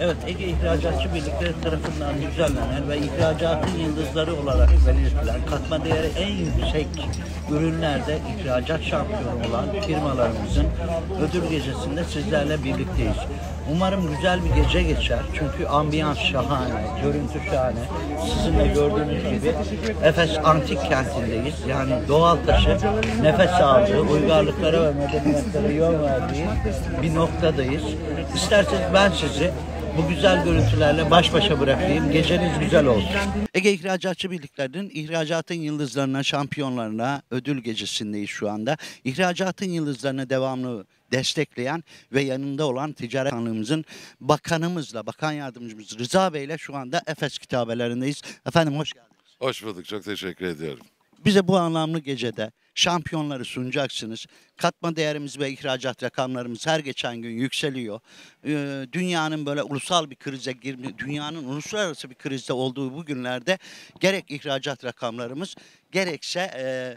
Evet, Ege İhracatçı Birlikleri tarafından düzenlenen ve ihracatın yıldızları olarak belirtilen katma değeri en yüksek ürünlerde ihracat şampiyonu olan firmalarımızın ödül gecesinde sizlerle birlikteyiz. Umarım güzel bir gece geçer. Çünkü ambiyans şahane, görüntü şahane. Sizin de gördüğünüz gibi Efes Antik Kenti'ndeyiz. Yani doğal taşı nefes aldığı, uygarlıklara ve medeniyetlere yol verdiği bir noktadayız. İsterseniz ben sizi bu güzel görüntülerle baş başa bırakayım. Geceniz güzel olsun. Ege İhracatçı Birliklerinin ihracatın yıldızlarına, şampiyonlarına ödül gecesindeyiz şu anda. İhracatın yıldızlarını devamlı destekleyen ve yanında olan Ticaret Bakanlığımızın bakanımızla, bakan yardımcımız Rıza Bey ile şu anda Efes kitabelerindeyiz. Efendim hoş geldiniz. Hoş bulduk. Çok teşekkür ediyorum. Bize bu anlamlı gecede şampiyonları sunacaksınız. Katma değerimiz ve ihracat rakamlarımız her geçen gün yükseliyor. Ee, dünyanın böyle ulusal bir krize girme, dünyanın uluslararası bir krizde olduğu bu günlerde gerek ihracat rakamlarımız gerekse e,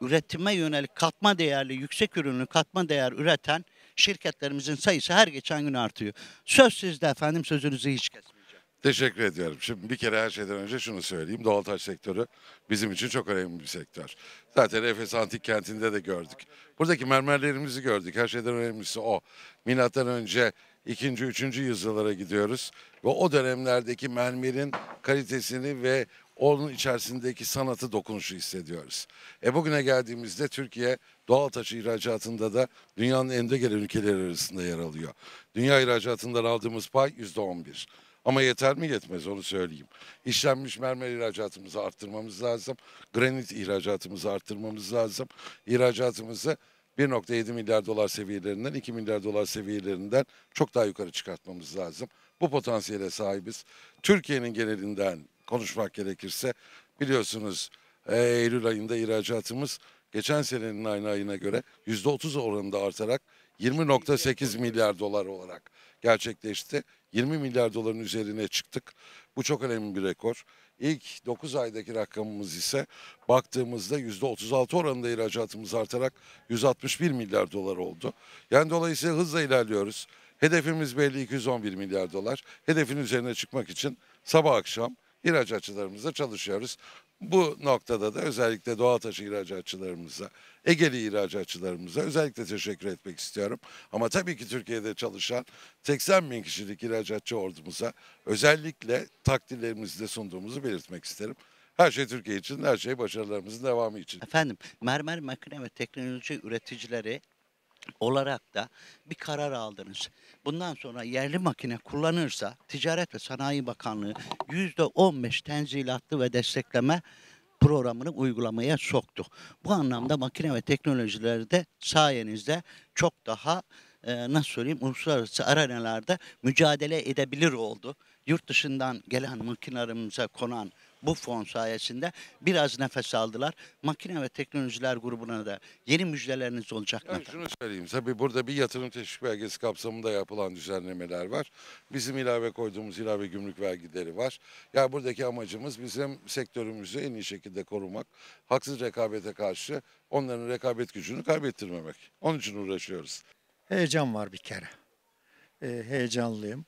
üretime yönelik katma değerli, yüksek ürünlü katma değer üreten şirketlerimizin sayısı her geçen gün artıyor. Söz sizde efendim, sözünüzü hiç kesmeyeceğim. Teşekkür ediyorum. Şimdi bir kere her şeyden önce şunu söyleyeyim. Doğal taş sektörü bizim için çok önemli bir sektör. Zaten Efes Antik Kenti'nde de gördük. Buradaki mermerlerimizi gördük. Her şeyden önemlisi o. Milattan önce 2. 3. yüzyıllara gidiyoruz. Ve o dönemlerdeki mermerin kalitesini ve onun içerisindeki sanatı dokunuşu hissediyoruz. E bugüne geldiğimizde Türkiye doğal taş ihracatında da dünyanın en de gelen ülkeleri arasında yer alıyor. Dünya ihracatından aldığımız pay %11. Ama yeter mi yetmez onu söyleyeyim. İşlenmiş mermer ihracatımızı arttırmamız lazım. Granit ihracatımızı arttırmamız lazım. İhracatımızı 1.7 milyar dolar seviyelerinden 2 milyar dolar seviyelerinden çok daha yukarı çıkartmamız lazım. Bu potansiyele sahibiz. Türkiye'nin genelinden konuşmak gerekirse biliyorsunuz e, Eylül ayında ihracatımız geçen senenin aynı ayına göre %30 oranında artarak 20.8 milyar dolar olarak gerçekleşti. 20 milyar doların üzerine çıktık. Bu çok önemli bir rekor. İlk 9 aydaki rakamımız ise baktığımızda %36 oranında ihracatımız artarak 161 milyar dolar oldu. Yani dolayısıyla hızla ilerliyoruz. Hedefimiz belli 211 milyar dolar. Hedefin üzerine çıkmak için sabah akşam ihracatçılarımızla çalışıyoruz. Bu noktada da özellikle doğal taşı ihracatçılarımıza, Egeli ihracatçılarımıza özellikle teşekkür etmek istiyorum. Ama tabii ki Türkiye'de çalışan 80 bin kişilik ihracatçı ordumuza özellikle takdirlerimizi de sunduğumuzu belirtmek isterim. Her şey Türkiye için, her şey başarılarımızın devamı için. Efendim mermer makine ve teknoloji üreticileri olarak da bir karar aldınız. Bundan sonra yerli makine kullanırsa Ticaret ve Sanayi Bakanlığı %15 tenzilatlı ve destekleme programını uygulamaya soktu. Bu anlamda makine ve teknolojileri de sayenizde çok daha e, nasıl söyleyeyim uluslararası arenalarda mücadele edebilir oldu. Yurt dışından gelen makinelerimize konan bu fon sayesinde biraz nefes aldılar. Makine ve teknolojiler grubuna da yeni müjdeleriniz olacak mı? Yani şunu söyleyeyim. Tabii burada bir yatırım teşvik belgesi kapsamında yapılan düzenlemeler var. Bizim ilave koyduğumuz ilave gümrük vergileri var. Ya yani buradaki amacımız bizim sektörümüzü en iyi şekilde korumak. Haksız rekabete karşı onların rekabet gücünü kaybettirmemek. Onun için uğraşıyoruz. Heyecan var bir kere. Ee, heyecanlıyım.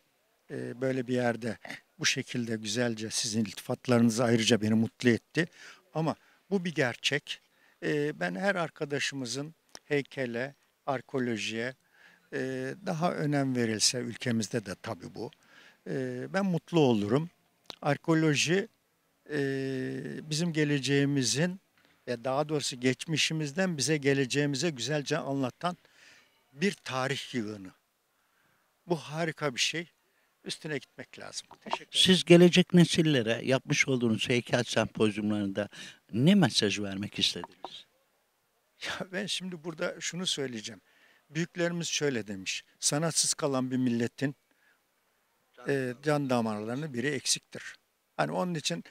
Ee, böyle bir yerde bu şekilde güzelce sizin iltifatlarınız ayrıca beni mutlu etti. Ama bu bir gerçek. Ee, ben her arkadaşımızın heykele, arkeolojiye e, daha önem verilse ülkemizde de tabii bu. E, ben mutlu olurum. Arkeoloji e, bizim geleceğimizin ve daha doğrusu geçmişimizden bize geleceğimize güzelce anlatan bir tarih yığını. Bu harika bir şey. Üstüne gitmek lazım. Teşekkür ederim. Siz gelecek nesillere yapmış olduğunuz heykel sempozyumlarında ne mesaj vermek istediniz? Ya ben şimdi burada şunu söyleyeceğim. Büyüklerimiz şöyle demiş. Sanatsız kalan bir milletin e, can damarlarının biri eksiktir. Hani onun için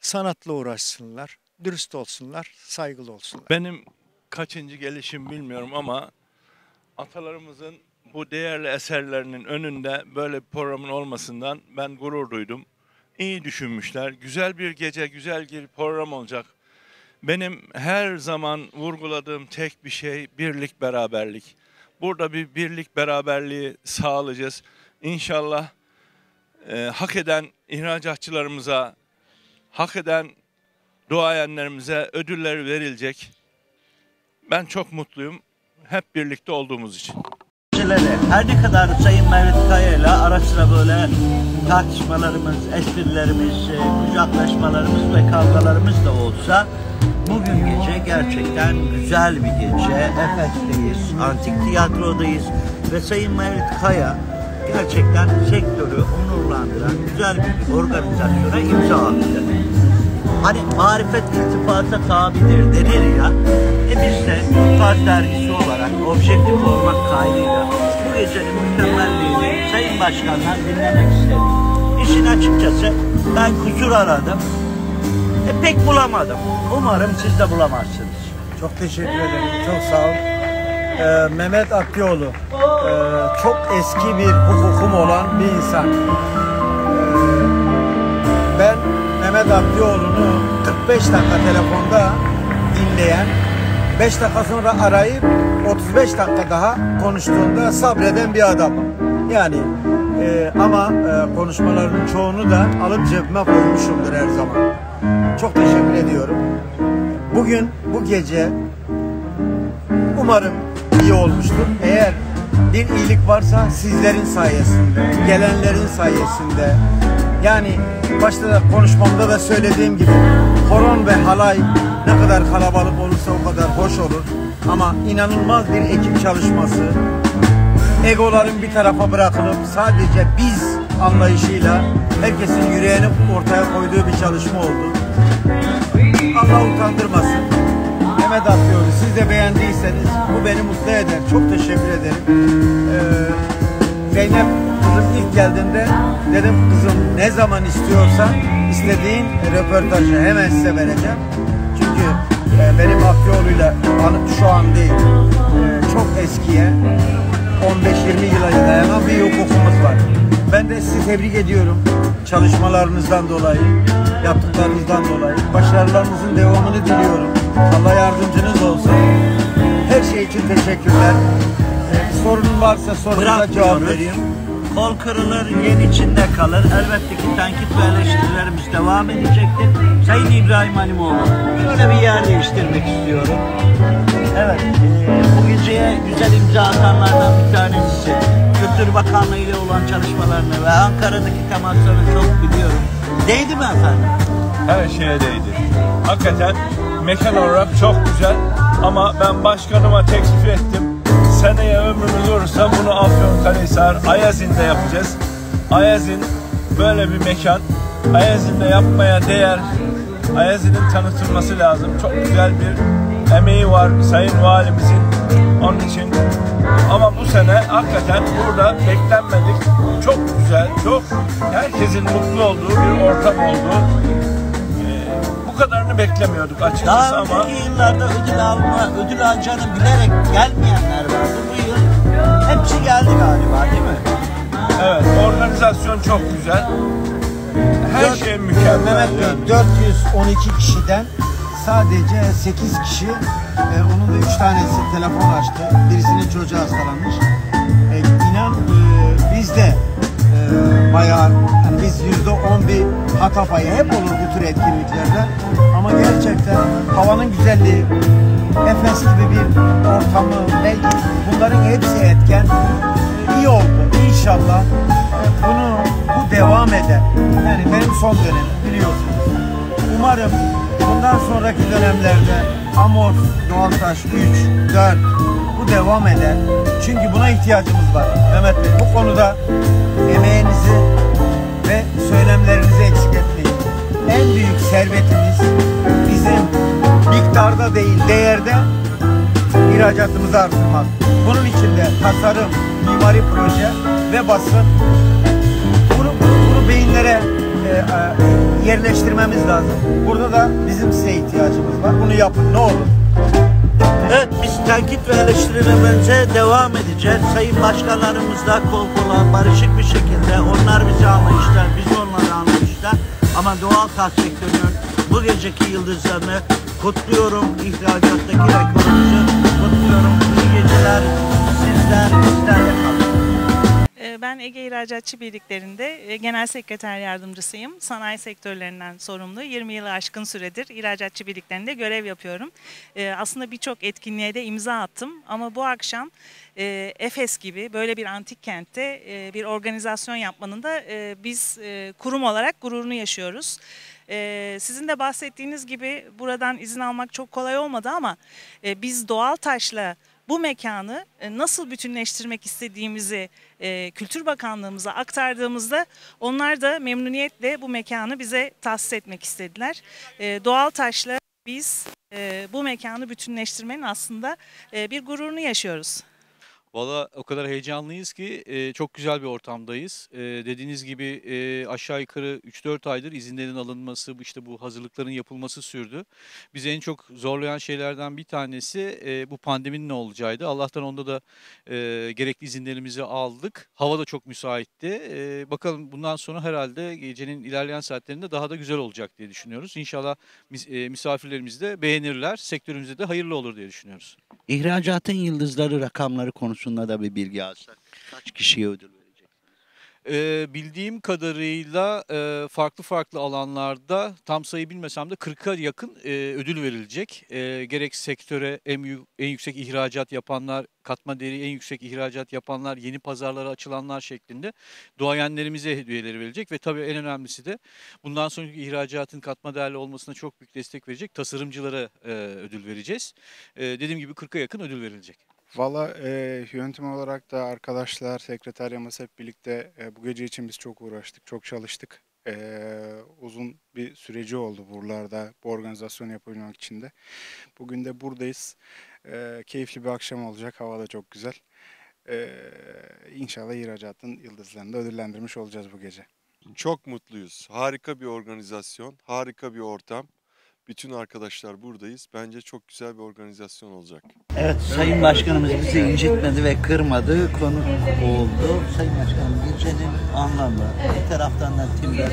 sanatla uğraşsınlar, dürüst olsunlar, saygılı olsunlar. Benim kaçıncı gelişim bilmiyorum ama atalarımızın bu değerli eserlerinin önünde böyle bir programın olmasından ben gurur duydum. İyi düşünmüşler. Güzel bir gece, güzel bir program olacak. Benim her zaman vurguladığım tek bir şey birlik, beraberlik. Burada bir birlik, beraberliği sağlayacağız. İnşallah e, hak eden ihracatçılarımıza, hak eden duayenlerimize ödüller verilecek. Ben çok mutluyum. Hep birlikte olduğumuz için. Projeleri, Her ne kadar Sayın Mevlüt Kaya ile ara sıra böyle tartışmalarımız, esprilerimiz, e, kucaklaşmalarımız ve kavgalarımız da olsa bugün gece gerçekten güzel bir gece. Efes'teyiz, Antik Tiyatro'dayız ve Sayın Mevlüt Kaya gerçekten sektörü onurlandıran güzel bir organizasyona imza attı. Hani marifet iltifata tabidir denir ya. E biz de Mutfak Dergisi objektif olmak kaydıyla bu gecenin mükemmelliğini Sayın Başkan'dan dinlemek istedim. İşin açıkçası ben kusur aradım. E pek bulamadım. Umarım siz de bulamazsınız. Çok teşekkür ederim. Çok sağ ol. Ee, Mehmet Akyoğlu. ee, çok eski bir hukukum olan bir insan. Ee, ben Mehmet Akyoğlu'nu 45 dakika telefonda dinleyen, 5 dakika sonra arayıp 35 dakika daha konuştuğunda sabreden bir adamım. Yani ee, ama ee, konuşmalarının çoğunu da alıp cebime koymuşumdur her zaman. Çok teşekkür ediyorum. Bugün bu gece umarım iyi olmuştur. Eğer bir iyilik varsa sizlerin sayesinde, gelenlerin sayesinde. Yani başta da konuşmamda da söylediğim gibi horon ve halay ne kadar kalabalık olursa o kadar hoş olur. Ama inanılmaz bir ekip çalışması, egoların bir tarafa bırakılıp sadece biz anlayışıyla herkesin yüreğini ortaya koyduğu bir çalışma oldu. Allah utandırmasın. Mehmet atıyor. Siz de beğendiyseniz bu beni mutlu eder. Çok teşekkür ederim. Ee, Zeynep kızım ilk geldiğinde dedim kızım ne zaman istiyorsan istediğin röportajı hemen size vereceğim. Çünkü e, benim Afyoğlu'yla anı- şu an değil e, çok eskiye 15-20 yıla dayanan bir hukukumuz var. Ben de sizi tebrik ediyorum. Çalışmalarınızdan dolayı, yaptıklarınızdan dolayı. Başarılarınızın devamını diliyorum. Allah yardımcınız olsun. Her şey için teşekkürler. Ee, sorunun varsa sorunuza cevap vereyim. Kol kırılır, yen içinde kalır. Elbette ki tenkit ve eleştirilerimiz devam edecektir. Sayın İbrahim Halimoğlu, şöyle bir yer değiştirmek istiyorum. Evet, eee, bu geceye güzel imza atanlardan bir tanesi. Kültür Bakanlığı ile olan çalışmalarını ve Ankara'daki temaslarını çok biliyorum. Değdi mi efendim? her şeye değdi. Hakikaten mekan olarak çok güzel ama ben başkanıma teklif ettim. Seneye ömrümüz olursa bunu Afyonkarahisar Ayazin'de yapacağız. Ayazin böyle bir mekan. Ayazin'de yapmaya değer. Ayazin'in tanıtılması lazım. Çok güzel bir emeği var Sayın Valimizin. Onun için ama bu sene hakikaten burada beklenmedik. Çok güzel, çok herkesin mutlu olduğu bir ortam oldu. Beklemiyorduk açıkçası Daha ama önceki yıllarda ödül alma, ödül alacağını bilerek gelmeyenler vardı. Bu yıl hepsi geldi galiba değil mi? evet organizasyon çok güzel. Her Dört- şey mükemmel. Mehmet Bey yani. 412 kişiden sadece 8 kişi e, onun da 3 tanesi telefon açtı. Birisinin çocuğu hastalanmış. E, inan e, biz de bayağı yani biz yüzde on bir hata payı hep olur bu tür etkinliklerde. Ama gerçekten havanın güzelliği, Efes gibi bir ortamı, belki bunların hepsi etken. İyi oldu. İnşallah bunu bu devam eder. Yani benim son dönemim biliyorsunuz. Umarım bundan sonraki dönemlerde Amor, Doğantaş 3, 4 bu devam eder. Çünkü buna ihtiyacımız var. Mehmet Bey bu konuda emeğinizi ve söylemlerinizi eksik etmeyin. En büyük servetimiz bizim miktarda değil değerde ihracatımızı artırmak. Bunun için de tasarım, mimari proje ve basın bunu, bunu beyinlere e, e, yerleştirmemiz lazım. Burada da bizim size ihtiyacımız var. Bunu yapın ne olur. Tenkit ve eleştirilerimize devam edeceğiz. Sayın başkanlarımızla kol kola barışık bir şekilde onlar bizi anlayışlar, biz onları anlayışlar. Ama doğal gaz sektörünün bu geceki yıldızlarını kutluyorum. İhracattaki rekorumuzu İhracatçı Birlikleri'nde e, genel sekreter yardımcısıyım. Sanayi sektörlerinden sorumlu. 20 yılı aşkın süredir İhracatçı Birliklerinde görev yapıyorum. E, Aslında birçok etkinliğe de imza attım ama bu akşam e, Efes gibi böyle bir antik kentte bir organizasyon yapmanın da biz kurum olarak gururunu yaşıyoruz. Sizin de bahsettiğiniz gibi buradan izin almak çok kolay olmadı ama biz doğal taşla bu mekanı e, nasıl bütünleştirmek istediğimizi e, Kültür Bakanlığımıza aktardığımızda onlar da memnuniyetle bu mekanı bize tahsis etmek istediler. E, Doğal taşla biz bu mekanı bütünleştirmenin aslında bir gururunu yaşıyoruz. Valla o kadar heyecanlıyız ki e, çok güzel bir ortamdayız. E, dediğiniz gibi e, aşağı yukarı 3-4 aydır izinlerin alınması, işte bu hazırlıkların yapılması sürdü. Bizi en çok zorlayan şeylerden bir tanesi e, bu pandeminin ne olacağıydı. Allah'tan onda da e, gerekli izinlerimizi aldık. Hava da çok müsaitti. E, bakalım bundan sonra herhalde gecenin ilerleyen saatlerinde daha da güzel olacak diye düşünüyoruz. İnşallah mis- e, misafirlerimiz de beğenirler, sektörümüze de hayırlı olur diye düşünüyoruz. İhracatın yıldızları rakamları konusunda da bir bilgi alsak. Kaç kişiye ödül verecek? Ee, bildiğim kadarıyla e, farklı farklı alanlarda tam sayı bilmesem de 40'a yakın e, ödül verilecek. E, gerek sektöre en, en yüksek ihracat yapanlar, katma değeri en yüksek ihracat yapanlar, yeni pazarlara açılanlar şeklinde duayenlerimize hediyeleri verilecek. Ve tabii en önemlisi de bundan sonraki ihracatın katma değerli olmasına çok büyük destek verecek tasarımcılara e, ödül vereceğiz. E, dediğim gibi 40'a yakın ödül verilecek. Valla e, yönetim olarak da arkadaşlar, sekreteryamız hep birlikte e, bu gece için biz çok uğraştık, çok çalıştık. E, uzun bir süreci oldu buralarda bu organizasyonu yapabilmek için de. Bugün de buradayız. E, keyifli bir akşam olacak, hava da çok güzel. E, inşallah ihracatın yıldızlarını da ödüllendirmiş olacağız bu gece. Çok mutluyuz. Harika bir organizasyon, harika bir ortam. Bütün arkadaşlar buradayız. Bence çok güzel bir organizasyon olacak. Evet, Sayın Başkanımız bizi incitmedi ve kırmadı. Konu oldu. Sayın Başkanım gecenin anlamı. Bir taraftan da timber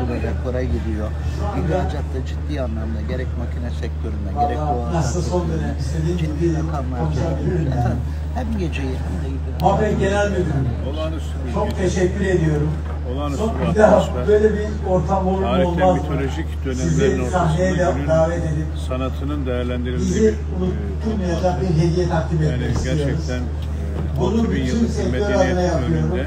burada rekora gidiyor. İhracatta ciddi anlamda gerek makine sektöründe gerek sektöründe ciddi rakamlar. Efendim, hem geceyi hem de Mafya Genel Müdürüm. Olağanüstü Çok teşekkür ediyorum. Olağanüstü Çok bir atmosfer. böyle bir ortam olur mu olmaz mı? mitolojik dönemlerin ortasında de davet edip günün sanatının değerlendirildiği bir e, unutturmayacak bir hediye takdim etmek yani istiyoruz. gerçekten Bunu 6000 bütün yıllık medeniyet önünde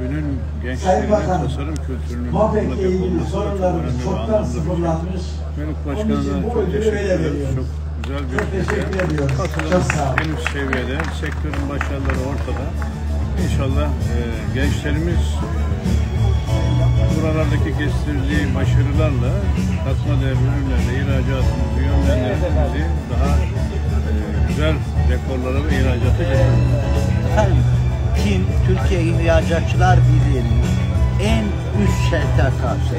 günün gençlerinin tasarım kültürünün olması da çok önemli ve çoktan anlamlı bir şey. için Başkanı'na çok teşekkür ederiz. Çok güzel bir Çok teşekkür ediyoruz. Katılım Çok sağ olun. en üst seviyede. Sektörün başarıları ortada. İnşallah e, gençlerimiz buralardaki gösterdiği başarılarla katma değerli ürünlerle ihracatımızı yönlendirmemizi daha e, güzel rekorlara ve ihracata. Efendim, kim Türkiye İhracatçılar Birliği'nin en üst sertifikası.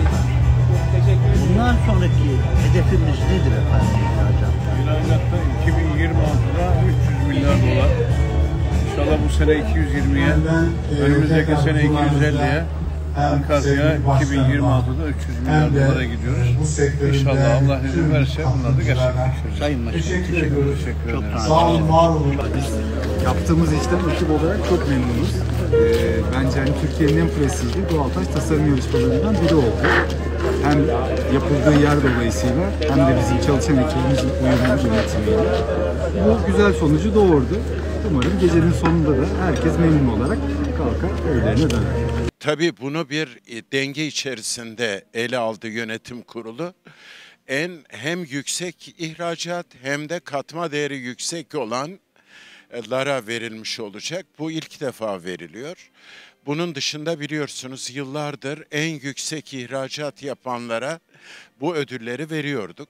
Bundan sonraki hedefimiz nedir efendim ihracatta? İhracatta 2026'da 300 milyar dolar. İnşallah bu sene 220'ye, Ben, e, önümüzdeki sene 250'ye, hem başkanıma, 2026'da 300 milyar hem de dolara gidiyoruz. bu İnşallah Allah izin verirse bunları da gerçekleştireceğiz. Sayın Başkanım, Teşekkür teşekkür. Teşekkür Çok ederim. sağ Sağ olun. olun, var olun. Yaptığımız işten ekip olarak çok memnunuz. Ee, bence hani Türkiye'nin en prestijli doğal taş tasarım yarışmalarından biri oldu. Hem yapıldığı yer dolayısıyla hem de bizim çalışan ekibimizin uyumlu yönetimiyle. Bu güzel sonucu doğurdu. Umarım gecenin sonunda da herkes memnun olarak kalkar evlerine döner. Tabii bunu bir e, denge içerisinde ele aldı yönetim kurulu. En hem yüksek ihracat hem de katma değeri yüksek olan e, lara verilmiş olacak. Bu ilk defa veriliyor. Bunun dışında biliyorsunuz yıllardır en yüksek ihracat yapanlara bu ödülleri veriyorduk.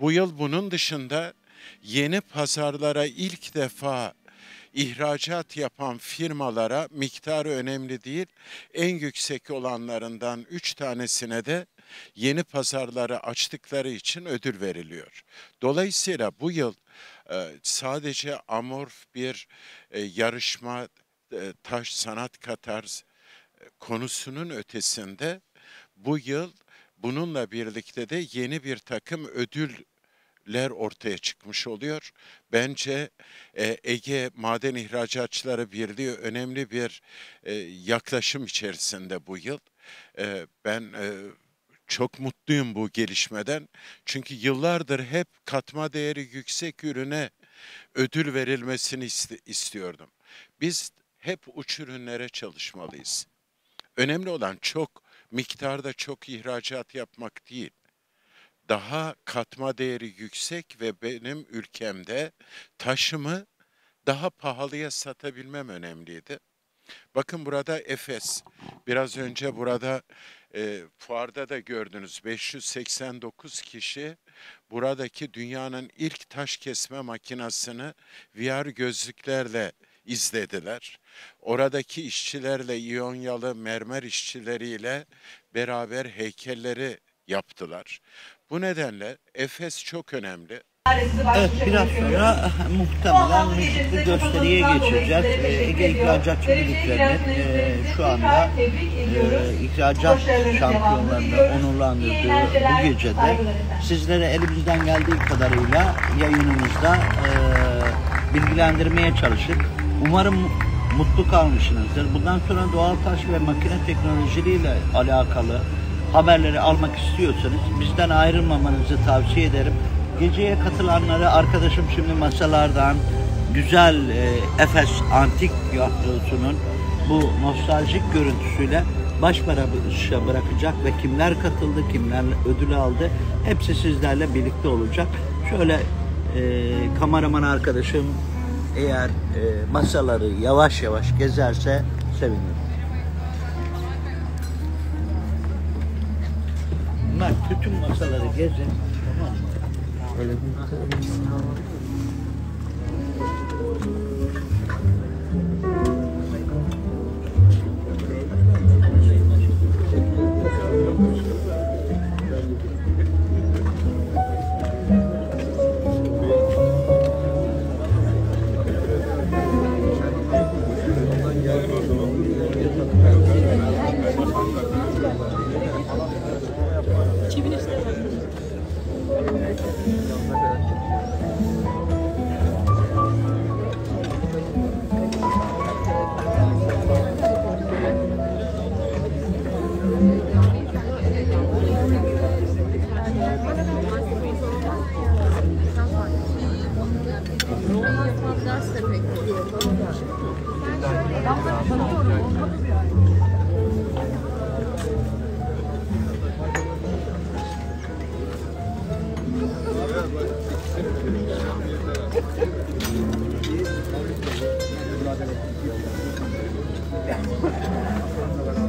Bu yıl bunun dışında yeni pazarlara ilk defa ihracat yapan firmalara miktarı önemli değil. En yüksek olanlarından üç tanesine de yeni pazarları açtıkları için ödül veriliyor. Dolayısıyla bu yıl e, sadece amorf bir e, yarışma e, taş sanat katar konusunun ötesinde bu yıl bununla birlikte de yeni bir takım ödül ler ortaya çıkmış oluyor. Bence e, Ege Maden İhracatçıları Birliği önemli bir e, yaklaşım içerisinde bu yıl. E, ben e, çok mutluyum bu gelişmeden. Çünkü yıllardır hep katma değeri yüksek ürüne ödül verilmesini iste- istiyordum. Biz hep uç ürünlere çalışmalıyız. Önemli olan çok miktarda çok ihracat yapmak değil. Daha katma değeri yüksek ve benim ülkemde taşımı daha pahalıya satabilmem önemliydi. Bakın burada Efes. Biraz önce burada e, fuarda da gördünüz 589 kişi buradaki dünyanın ilk taş kesme makinasını VR gözlüklerle izlediler. Oradaki işçilerle İyonyalı mermer işçileriyle beraber heykelleri yaptılar. Bu nedenle Efes çok önemli. Evet biraz sonra muhtemelen müzik bir gösteriye geçeceğiz. Ee, Ege İhracatçı Birlikleri'nin e, şu anda e, ihracat şampiyonlarını onurlandırdığı bu gecede sizlere elimizden geldiği kadarıyla yayınımızda e, bilgilendirmeye çalıştık. Umarım mutlu kalmışsınızdır. Bundan sonra doğal taş ve makine teknolojileriyle alakalı haberleri almak istiyorsanız bizden ayrılmamanızı tavsiye ederim. Geceye katılanları arkadaşım şimdi masalardan güzel e, Efes Antik Tiyatrosu'nun bu nostaljik görüntüsüyle baş başa bırakacak ve kimler katıldı, kimler ödül aldı hepsi sizlerle birlikte olacak. Şöyle e, kameraman arkadaşım eğer e, masaları yavaş yavaş gezerse sevinirim. Bunlar bütün masaları gezin. Tamam mı? Öyle Yok Yeah. Yeah.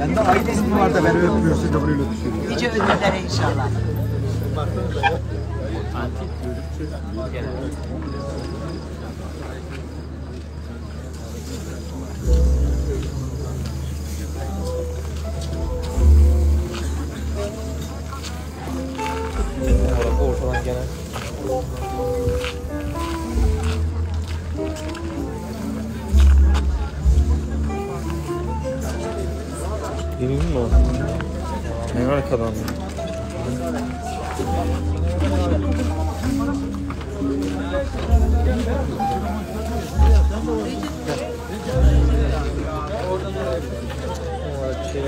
Bende aynı ismi var da beni da buraya düşüyor. Nice ödüllere inşallah. Araba mi o? En arkadan mı? Şey...